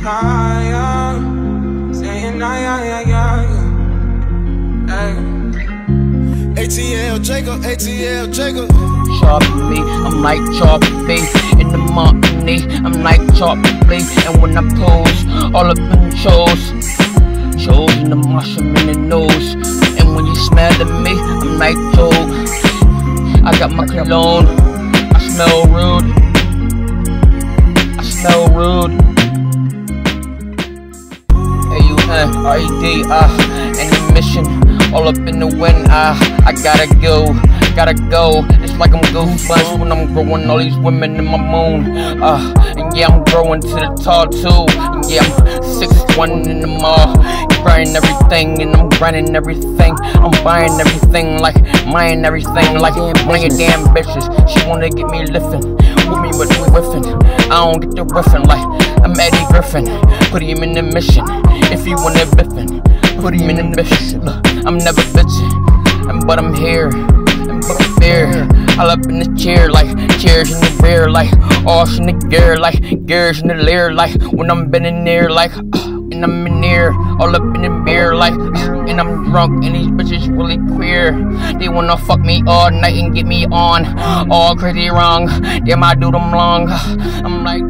higher. Saying, yeah, yeah, yeah, yeah. Hey. ATL Jacob, ATL Jacob. Choppy, I'm like choppy in the money. I'm like choppy, and when I pose, all up in shows, shows in the mushroom in the nose. And when you smell at me, I'm like Joe. I got my cologne. I smell rude. Ah, and the mission, all up in the wind, ah, I gotta go, gotta go, like I'm goosebumps when I'm growing all these women in my moon, ah, and yeah, I'm growing to the tall too, and yeah, I'm six one in the mall, grinding everything, and I'm grinding everything, I'm buying everything, like, buying everything, like, bringing damn bitches, she wanna get me lifting, with me, we whiffing, I don't get the riffing, like, I'm Eddie Griffin, put him in the mission, if you wanna biffin', put him in the mission. Look, I'm never bitching, but I'm here, and but I'm there. All up in the chair, like chairs in the rear, like off in the gear, like gears in the leer, like when I'm bending near, like. Uh, and I'm in there, all up in the beer, like, uh, and I'm drunk, and these bitches really queer. They wanna fuck me all night and get me on, all crazy wrong. Damn, I do them long. I'm like,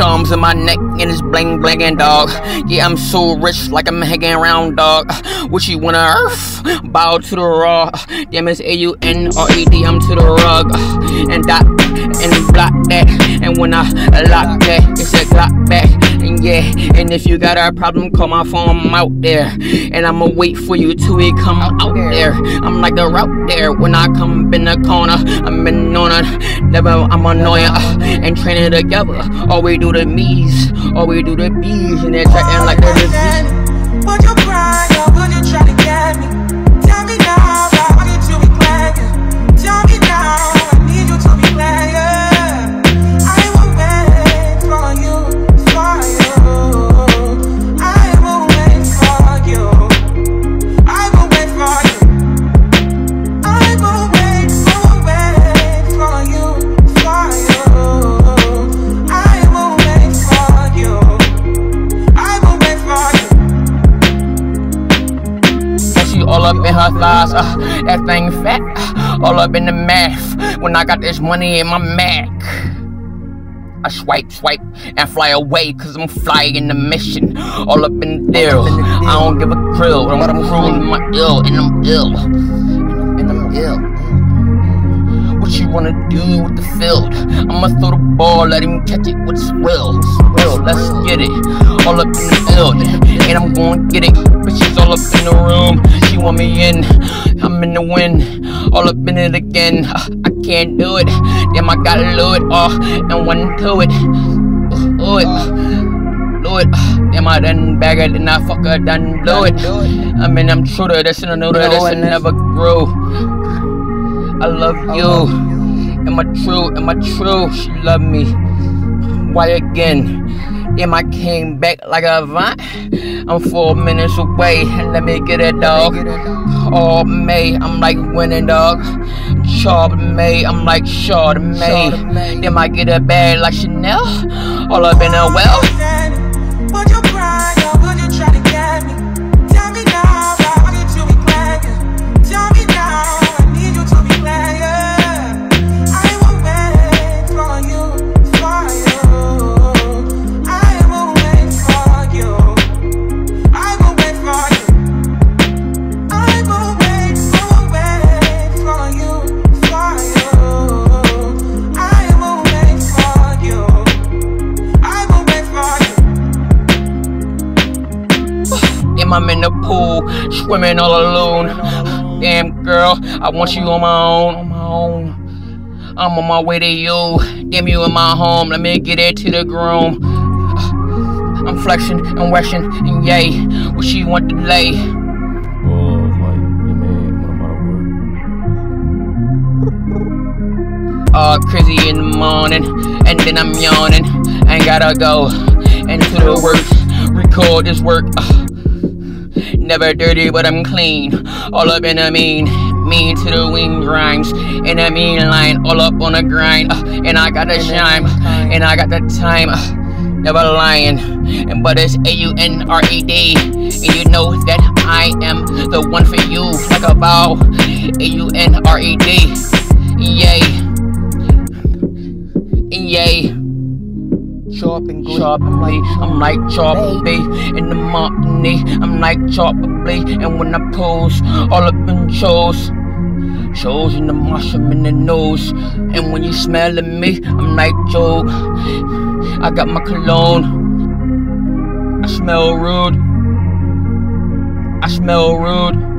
Charms in my neck and it's bling blingin' dog. Yeah, I'm so rich like I'm hanging around dog. What you wanna earth? Bow to the raw. Damn it's A U N R E D. I'm to the rug and dot and block that. And when I lock that, it's a Glock back. Yeah, and if you got a problem, call my phone. I'm out there, and I'ma wait for you till we come out there. I'm like the route there when I come in the corner. I'm in on it, never I'm annoying uh, and training together. All we do the me's, all we do the bees, and they're like you try all up in her thighs, uh, that thing fat, uh, all up in the math. When I got this money in my Mac, I swipe, swipe, and fly away, cause I'm flying the mission. All up in the deal, I don't give a drill. I'm cruel, my ill, and I'm ill. And I'm ill. Wanna do with the field? I'ma throw the ball, let him catch it with his will. Will, let's get it. All up in the field, and I'm gonna get it. But she's all up in the room, she want me in. I'm in the wind, all up in it again. Uh, I can't do it. Damn, I gotta do it, uh, oh, and one to it. Do it. Uh, do it. Damn, I done bag it and I fuck her, done blow it. I mean, I'm true to this and I know that this will never grow. I love you. Am I true? Am I true? She love me. Why again? Am I came back like a vine. I'm four minutes away. Let me get it, dog. All oh, May, I'm like winning, dog. Chardonnay, I'm like Chardonnay. Damn, I get a bag like Chanel. All up in a well. Damn, I'm in the pool, swimming all alone. Damn, girl, I want you on my own, on my own. I'm on my way to you. Damn you in my home. Let me get it to the groom. I'm flexing and weshing and yay. What she want to lay. All crazy in the morning, and then I'm yawning. Ain't gotta go into the works, record this work. Uh, never dirty, but I'm clean. All up in a mean, mean to the wing rhymes. In a mean line, all up on a grind. Uh, and I got the shine, and I got the time. Uh, never lying, and but it's A U N R E D, and you know that I am the one for you, like a bow. A U N R E D, yay yay. Sharp and sharply, I'm like sharply in the money. I'm like sharply, and when I pose, all up in shows. Shows in the mushroom in the nose. And when you smelling me, I'm like Joe. I got my cologne. I smell rude. I smell rude.